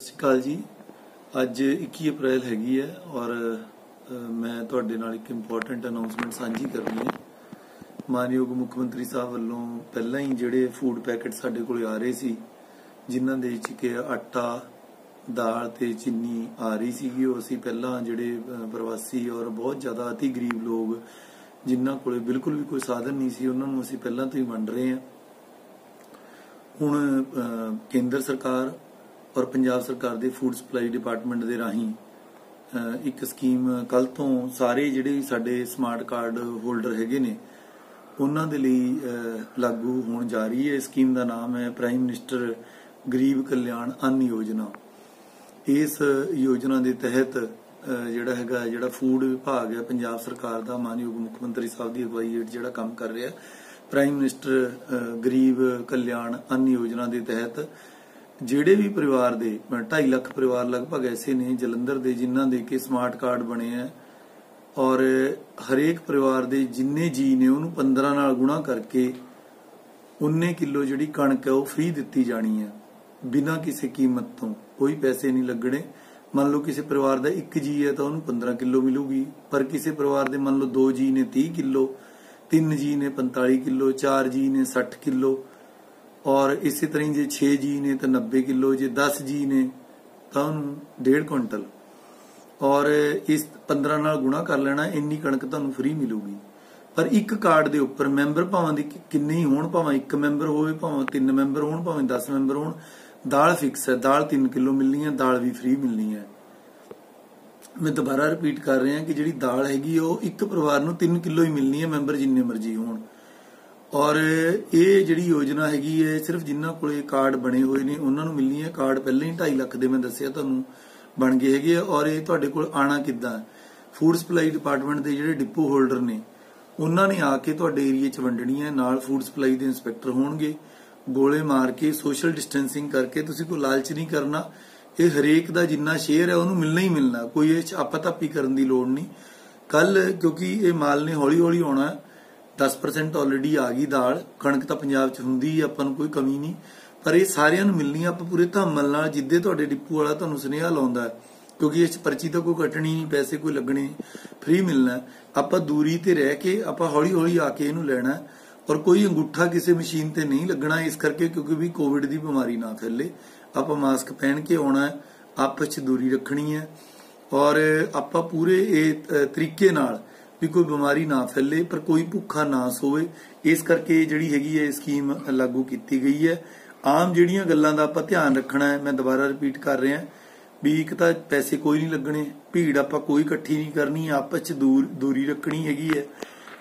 ਸਤਿ ਜੀ, ਅੱਜ 21 ਅਪ੍ਰੈਲ ਹੈਗੀ ਹੈ ਔਰ ਮੈਂ ਤੁਹਾਡੇ ਨਾਲ ਇੱਕ ਇੰਪੋਰਟੈਂਟ ਅਨਾਉਂਸਮੈਂਟ ਸਾਂਝੀ ਕਰਨੀ ਹੈ। ਮਾਨਯੋਗ ਮੁੱਖ ਮੰਤਰੀ ਸਾਹਿਬ ਵੱਲੋਂ ਪਹਿਲਾਂ ਹੀ ਜਿਹੜੇ ਫੂਡ ਪੈਕੇਟ ਸਾਡੇ ਕੋਲ ਆ ਰਹੇ ਸੀ, ਜਿਨ੍ਹਾਂ ਦੇ ਵਿੱਚ ਕਿ ਆਟਾ, ਦਾਲ ਤੇ ਚੀਨੀ ਆ ਰਹੀ ਸੀਗੀ, ਉਹ ਅਸੀਂ ਪਹਿਲਾਂ ਜਿਹੜੇ ਪ੍ਰਵਾਸੀ ਔਰ ਬਹੁਤ ਜ਼ਿਆਦਾ ਅਤੀ ਗਰੀਬ ਲੋਕ ਜਿਨ੍ਹਾਂ ਕੋਲੇ ਬਿਲਕੁਲ ਵੀ ਕੋਈ ਸਾਧਨ ਨਹੀਂ ਸੀ, ਉਹਨਾਂ ਨੂੰ ਅਸੀਂ ਪਹਿਲਾਂ ਤੋਂ ਹੀ ਵੰਡ ਰਹੇ ਹਾਂ। ਹੁਣ ਕੇਂਦਰ ਸਰਕਾਰ ਔਰ ਪੰਜਾਬ ਸਰਕਾਰ ਦੇ ਫੂਡ ਸਪਲਾਈ ਡਿਪਾਰਟਮੈਂਟ ਦੇ ਰਾਹੀਂ ਇੱਕ ਸਕੀਮ ਕੱਲ ਤੋਂ ਸਾਰੇ ਜਿਹੜੇ ਸਾਡੇ ਸਮਾਰਟ ਕਾਰਡ ਹੋਲਡਰ ਹੈਗੇ ਨੇ, ਉਹਨਾਂ ਦੇ ਲਈ ਲਾਗੂ ਹੋਣ ਜਾ ਰਹੀ ਹੈ। ਇਸ ਸਕੀਮ ਦਾ ਨਾਮ ਹੈ ਪ੍ਰਾਈਮ ਮਿਨਿਸਟਰ ਗਰੀਬ ਕਲਿਆਣ ਅੰਨ ਯੋਜਨਾ ਇਸ ਯੋਜਨਾ ਦੇ ਤਹਿਤ ਜਿਹੜਾ ਹੈਗਾ, ਜਿਹੜਾ ਫੂਡ ਵਿਭਾਗ ਹੈ, ਪੰਜਾਬ ਸਰਕਾਰ ਦਾ, ਮਾਨਯੋਗ ਮੁੱਖ ਮੰਤਰੀ ਸਾਹਿਬ ਦੀ ਅਗਵਾਈ ਹੇਠ ਜਿਹੜਾ ਕੰਮ ਕਰ ਰਿਹਾ। ਪ੍ਰਾਈਮ ਮਿਨਿਸਟਰ ਗਰੀਬ ਕਲਿਆਣ ਅੰਨ ਯੋਜਨਾ ਦੇ ਤਹਿਤ ਜਿਹੜੇ ਵੀ ਪਰਿਵਾਰ ਦੇ 2.5 ਲੱਖ ਪਰਿਵਾਰ ਲਗਭਗ ਐਸੇ ਨੇ, ਜਲੰਧਰ ਦੇ, ਜਿਨ੍ਹਾਂ ਦੇ ਕੇ ਸਮਾਰਟ ਕਾਰਡ ਬਣੇ ਆ, ਔਰ ਹਰੇਕ ਪਰਿਵਾਰ ਦੇ ਜਿੰਨੇ ਜੀ ਨੇ, ਉਹਨੂੰ 15 ਨਾਲ ਗੁਣਾ ਕਰਕੇ 19 ਕਿਲੋ ਜਿਹੜੀ ਕਣਕ ਹੈ, ਉਹ ਫ੍ਰੀ ਦਿੱਤੀ ਜਾਣੀ ਹੈ, ਬਿਨਾਂ ਕਿਸੇ ਕੀਮਤ ਤੋਂ। ਕੋਈ ਪੈਸੇ ਨਹੀਂ ਲੱਗਣੇ। ਮੰਨ ਲਓ ਕਿਸੇ ਪਰਿਵਾਰ ਦਾ ਇੱਕ ਜੀ ਹੈ ਤਾਂ ਉਹਨੂੰ 15 ਕਿਲੋ ਮਿਲੂਗੀ, ਪਰ ਕਿਸੇ ਪਰਿਵਾਰ ਦੇ ਮੰਨ ਲਓ ਦੋ ਜੀ ਨੇ 30 ਕਿਲੋ, ਤਿੰਨ ਜੀ ਨੇ 45 ਕਿਲੋ, ਚਾਰ ਜੀ ਨੇ 60 ਕਿਲੋ ਔਰ ਇਸੇ ਤਰ੍ਹਾਂ ਜੇ 6 ਜੀ ਨੇ ਤਾਂ 90 ਕਿਲੋ, ਜੇ 10 ਜੀ ਨੇ ਤਾਂ ਉਹਨੂੰ 1.5 ਕੁਇੰਟਲ ਔਰ ਇਸ 15 ਨਾਲ ਗੁਣਾ ਕਰ ਲੈਣਾ, ਇੰਨੀ ਕਣਕ ਤੁਹਾਨੂੰ ਫ੍ਰੀ ਮਿਲੂਗੀ। ਪਰ ਇੱਕ ਕਾਰਡ ਦੇ ਉੱਪਰ ਮੈਂਬਰ ਭਾਵਾਂ ਦੀ ਕਿੰਨੇ ਹੀ ਹੋਣ ਭਾਵੇਂ, ਇੱਕ ਮੈਂਬਰ ਹੋਵੇ ਭਾਵੇਂ, ਤਿੰਨ ਮੈਂਬਰ ਹੋਣ ਭਾਵੇਂ 10 ਮੈਂਬਰ ਹੋਣ ਦਾਲ ਫਿਕਸ ਹੈ ਦਾਲ 3 ਕਿਲੋ ਮਿਲਣੀ ਹੈ ਦਾਲ ਵੀ ਫ੍ਰੀ ਮਿਲਣੀ ਹੈ। ਮੈਂ ਦੁਬਾਰਾ ਰਿਪੀਟ ਕਰ ਰਿਹਾ ਕਿ ਜਿਹੜੀ ਦਾਲ ਹੈਗੀ ਆ, ਉਹ ਇੱਕ ਪਰਿਵਾਰ ਨੂੰ 3 ਕਿਲੋ ਹੀ ਮਿਲਣੀ ਹੈ ਮੈਂਬਰ ਜਿੰਨੇ ਮਰਜ਼ੀ ਹੋਣ। ਔਰ ਇਹ ਜਿਹੜੀ ਯੋਜਨਾ ਹੈਗੀ ਹੈ ਸਿਰਫ ਜਿਨ੍ਹਾਂ ਕੋਲੇ ਕਾਰਡ ਬਣੇ ਹੋਏ ਨੇ ਉਹਨਾਂ ਨੂੰ ਮਿਲਣੀ ਹੈ। ਕਾਰਡ ਪਹਿਲਾਂ ਹੀ 2.5 ਲੱਖ ਦੇ ਮੈਂ ਦੱਸਿਆ ਤੁਹਾਨੂੰ ਬਣ ਗਏ ਹੈਗੇ ਆ। ਔਰ ਇਹ ਤੁਹਾਡੇ ਕੋਲ ਆਣਾ ਕਿੱਦਾਂ ਫੂਡ ਸਪਲਾਈ ਡਿਪਾਰਟਮੈਂਟ ਦੇ ਜਿਹੜੇ ਡਿਪੋ ਹੋਲਡਰ ਨੇ ਉਹਨਾਂ ਨੇ ਆ ਕੇ ਤੁਹਾਡੇ ਏਰੀਆ 'ਚ ਵੰਡਣੀ ਹੈ। ਨਾਲ ਫੂਡ ਸਪਲਾਈ ਦੇ ਇੰਸਪੈਕਟਰ ਹੋਣਗੇ। ਗੋਲੇ ਮਾਰ ਕੇ ਸੋਸ਼ਲ ਡਿਸਟੈਂਸਿੰਗ ਕਰਕੇ ਤੁਸੀਂ ਕੋਈ ਲਾਲਚ ਨਹੀਂ ਕਰਨਾ। ਇਹ ਹਰੇਕ ਦਾ ਜਿੰਨਾ ਸ਼ੇਅਰ ਹੈ ਉਹਨੂੰ ਮਿਲਣਾ ਹੀ ਮਿਲਣਾ। ਕੋਈ ਇਹ 'ਚ ਕਰਨ ਦੀ ਲੋੜ ਨਹੀਂ। ਕੱਲ ਕਿਉਂਕਿ ਇਹ ਮਾਲ ਨੇ ਹੌਲੀ ਹੌਲੀ ਆਉਣਾ। ਹੈ, 10% ਆਲਰੇਡੀ ਆ ਗਈ ਦਾਲ। ਕਣਕ ਤਾਂ ਪੰਜਾਬ 'ਚ ਹੁੰਦੀ ਆਪਾਂ ਨੂੰ ਕੋਈ ਕਮੀ ਨਹੀਂ। ਪਰ ਇਹ ਸਾਰਿਆਂ ਨੂੰ ਮਿਲਣੀ ਆਪਾਂ ਪੂਰੇ ਧੰਮਲ ਨਾਲ ਜਿੱਦੇ ਤੁਹਾਡੇ ਡਿਪੂ ਵਾਲਾ ਤੁਹਾਨੂੰ ਸੁਨੇਹਾ ਲਾਉਂਦਾ ਹੈ, ਕਿਉਂਕਿ ਇਸ ਪਰਚੀ ਤਾਂ ਕੋਈ ਕੱਟਣੀ ਨਹੀਂ ਪੈਸੇ ਕੋਈ ਲੱਗਣੇ ਫ੍ਰੀ ਮਿਲਣਾ ਆਪਾਂ ਦੂਰੀ ਤੇ ਰਹਿ ਕੇ ਆਪਾਂ ਹੌਲੀ ਹੌਲੀ ਆ ਕੇ ਇਹਨੂੰ ਲੈਣਾ ਔਰ ਕੋਈ ਅੰਗੂਠਾ ਕਿਸੇ ਮਸ਼ੀਨ ਤੇ ਨਹੀਂ ਲੱਗਣਾ ਇਸ ਕਰਕੇ ਕਿਉਂਕਿ ਵੀ ਕੋਵਿਡ ਦੀ ਬਿਮਾਰੀ ਨਾ ਫੈਲੇ। ਆਪਾਂ ਮਾਸਕ ਪਹਿਨ ਕੇ ਆਉਣਾ ਆਪਸ 'ਚ ਦੂਰੀ ਰੱਖਣੀ ਹੈ ਔਰ ਆਪਾਂ ਪੂਰੇ ਇਹ ਤਰੀਕੇ ਨਾਲ ਵੀ ਕੋਈ ਬਿਮਾਰੀ ਨਾ ਫੈਲੇ, ਪਰ ਕੋਈ ਭੁੱਖਾ ਨਾ ਸੋਵੇ। ਇਸ ਕਰਕੇ ਜਿਹੜੀ ਹੈਗੀ ਹੈ, ਇਹ ਸਕੀਮ ਲਾਗੂ ਕੀਤੀ ਗਈ ਹੈ। ਆਮ ਜਿਹੜੀਆਂ ਗੱਲਾਂ ਦਾ ਆਪਾਂ ਧਿਆਨ ਰੱਖਣਾ ਹੈ, ਮੈਂ ਦੁਬਾਰਾ ਰਿਪੀਟ ਕਰ ਰਿਹਾ, ਵੀ ਇੱਕ ਤਾਂ ਪੈਸੇ ਕੋਈ ਨਹੀਂ ਲੱਗਣੇ, ਭੀੜ ਆਪਾਂ ਕੋਈ ਇਕੱਠੀ ਨਹੀਂ ਕਰਨੀ, ਆਪਸ 'ਚ ਦੂਰ, ਦੂਰੀ ਰੱਖਣੀ ਹੈਗੀ ਹੈ।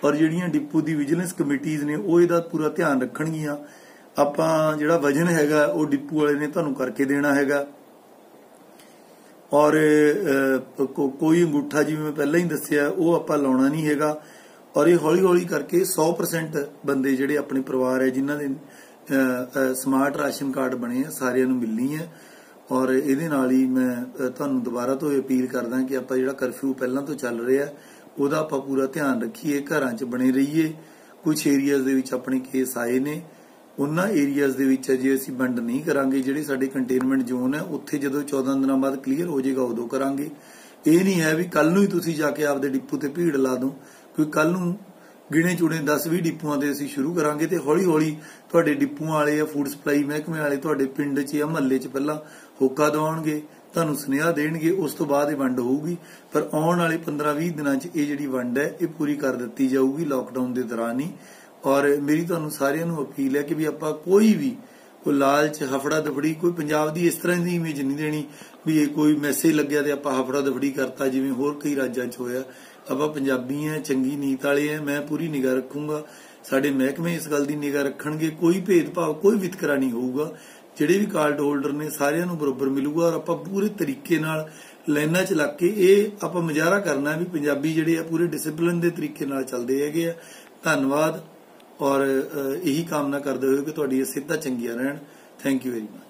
ਔਰ ਜਿਹੜੀਆਂ ਡਿਪੂ ਦੀ ਵਿਜੀਲੈਂਸ ਕਮੇਟੀਆਂ ਨੇ, ਉਹ ਇਹਦਾ ਪੂਰਾ ਧਿਆਨ ਰੱਖਣਗੀਆਂ। ਆਪਾਂ ਜਿਹੜਾ ਵਜਨ ਹੈਗਾ, ਉਹ ਡਿਪੂ ਵਾਲੇ ਨੇ ਤੁਹਾਨੂੰ ਕਰਕੇ ਦੇਣਾ ਹੈਗਾ। ਔਰ ਕੋਈ ਅੰਗੂਠਾ ਜਿਵੇਂ ਮੈਂ ਪਹਿਲਾਂ ਹੀ ਦੱਸਿਆ, ਉਹ ਆਪਾਂ ਲਾਉਣਾ ਨਹੀਂ ਹੈਗਾ। ਔਰ ਇਹ ਹੌਲੀ ਹੌਲੀ ਕਰਕੇ 100% ਬੰਦੇ ਜਿਹੜੇ ਆਪਣੇ ਪਰਿਵਾਰ ਹੈ, ਜਿਨ੍ਹਾਂ ਦੇ ਸਮਾਰਟ ਰਾਸ਼ਨ ਕਾਰਡ ਬਣੇ ਆ, ਸਾਰਿਆਂ ਨੂੰ ਮਿਲਣੀ ਹੈ। ਔਰ ਇਹਦੇ ਨਾਲ ਹੀ ਮੈਂ ਤੁਹਾਨੂੰ ਦੁਬਾਰਾ ਤੋਂ ਅਪੀਲ ਕਰਦਾ ਕਿ ਆਪਾਂ ਜਿਹੜਾ ਕਰਫਿਊ ਪਹਿਲਾਂ ਤੋਂ ਚੱਲ ਰਿਹਾ ਉਹਦਾ ਆਪਾਂ ਪੂਰਾ ਧਿਆਨ ਰੱਖੀਏ, ਘਰਾਂ 'ਚ ਬਣੇ ਰਹੀਏ। ਕੁਝ ਏਰੀਆਜ਼ ਦੇ ਵਿੱਚ ਆਪਣੇ ਕੇਸ ਆਏ ਨੇ। ਉਹਨਾਂ ਏਰੀਆਜ਼ ਦੇ ਵਿੱਚ ਜੇ ਅਸੀਂ ਵੰਡ ਨਹੀਂ ਕਰਾਂਗੇ। ਜਿਹੜੇ ਸਾਡੇ ਕੰਟੇਨਮੈਂਟ ਜ਼ੋਨ ਹੈ, ਉੱਥੇ ਜਦੋਂ 14 ਦਿਨਾਂ ਬਾਅਦ ਕਲੀਅਰ ਹੋ ਜਾਏਗਾ, ਉਦੋਂ ਕਰਾਂਗੇ। ਇਹ ਨਹੀਂ ਹੈ ਵੀ ਕੱਲ ਨੂੰ ਹੀ ਤੁਸੀਂ ਜਾ ਕੇ ਆਪਦੇ ਡਿਪੂ ਤੇ ਭੀੜ ਲਾ ਦੋ ਕਿਉਂਕਿ ਕੱਲ ਨੂੰ ਗਿਣੇ ਚੁਣੇ 10-20 ਡਿਪੂਆਂ ਦੇ ਅਸੀਂ ਸ਼ੁਰੂ ਕਰਾਂਗੇ ਤੇ ਹੌਲੀ-ਹੌਲੀ ਤੁਹਾਡੇ ਡਿਪੂਆਂ ਵਾਲੇ ਜਾਂ ਫੂਡ ਸਪਲਾਈ ਮਹਿਕਮੇ ਵਾਲੇ ਤੁਹਾਡੇ ਪਿੰਡ 'ਚ ਜਾਂ ਮਹੱਲੇ 'ਚ ਪਹਿਲਾਂ ਹੋਕਾ ਦਵਾਉਣਗੇ। ਤੁਹਾਨੂੰ ਸੁਨੇਹਾ ਦੇਣਗੇ, ਉਸ ਤੋਂ ਬਾਅਦ ਇਹ ਵੰਡ ਹੋਊਗੀ। ਪਰ ਆਉਣ ਵਾਲੇ 15-20 ਦਿਨਾਂ 'ਚ ਇਹ ਜਿਹੜੀ ਵੰਡ ਹੈ, ਇਹ ਪੂਰੀ ਕਰ ਦਿੱਤੀ ਜਾਊਗੀ ਲਾਕਡਾਊਨ ਦੇ ਦੌਰਾਨ ਹੀ। ਔਰ ਮੇਰੀ ਤੁਹਾਨੂੰ ਸਾਰਿਆਂ ਨੂੰ ਅਪੀਲ ਹੈ ਕਿ ਵੀ ਆਪਾਂ ਕੋਈ ਵੀ, ਕੋਈ ਲਾਲਚ ਹਫੜਾ ਦਫੜੀ ਕੋਈ ਪੰਜਾਬ ਦੀ ਇਸ ਤਰ੍ਹਾਂ ਦੀ ਇਮੇਜ ਨਹੀਂ ਦੇਣੀ ਵੀ ਇਹ ਕੋਈ ਮੈਸੇਜ ਲੱਗਿਆ ਤੇ ਆਪਾਂ ਹਫੜਾ ਦਫੜੀ ਕਰਤਾ, ਜਿਵੇਂ ਹੋਰ ਕਈ ਰਾਜਾਂ 'ਚ ਹੋਇਆ। ਆਪਾਂ ਪੰਜਾਬੀ ਆ ਚੰਗੀ ਨੀਤ ਵਾਲੇ ਆ ਮੈਂ ਪੂਰੀ ਨਿਗਾਹ ਰੱਖੂੰਗਾ। ਸਾਡੇ ਮਹਿਕਮੇ ਇਸ ਗੱਲ ਦੀ ਨਿਗਾਹ ਰੱਖਣਗੇ, ਕੋਈ ਭੇਦਭਾਵ, ਕੋਈ ਵਿਤਕਰਾ ਨਹੀਂ ਹੋਊਗਾ। ਜਿਹੜੇ ਵੀ ਕਾਰਡ ਹੋਲਡਰ ਨੇ ਸਾਰਿਆਂ ਨੂੰ ਬਰਾਬਰ ਮਿਲੂਗਾ ਔਰ ਆਪਾਂ ਪੂਰੇ ਤਰੀਕੇ ਨਾਲ ਲਾਈਨਾਂ 'ਚ ਲੱਗ ਕੇ ਇਹ ਆਪਾਂ ਮੁਜ਼ਾਹਰਾ ਕਰਨਾ ਵੀ ਪੰਜਾਬੀ ਜਿਹੜੇ ਆ ਪੂਰੇ ਡਿਸਪਲਿਨ ਦੇ ਤਰੀਕੇ ਨਾਲ ਚੱਲਦੇ ਹੈਗੇ ਆ। ਧੰਨਵਾਦ ਔਰ ਇਹੀ ਕਾਮਨਾ ਕਰਦੇ ਹੋਏ ਕਿ ਤੁਹਾਡੀ ਸਿੱਧਾ ਚੰਗੀਆਂ ਰਹਿਣ। Thank you very much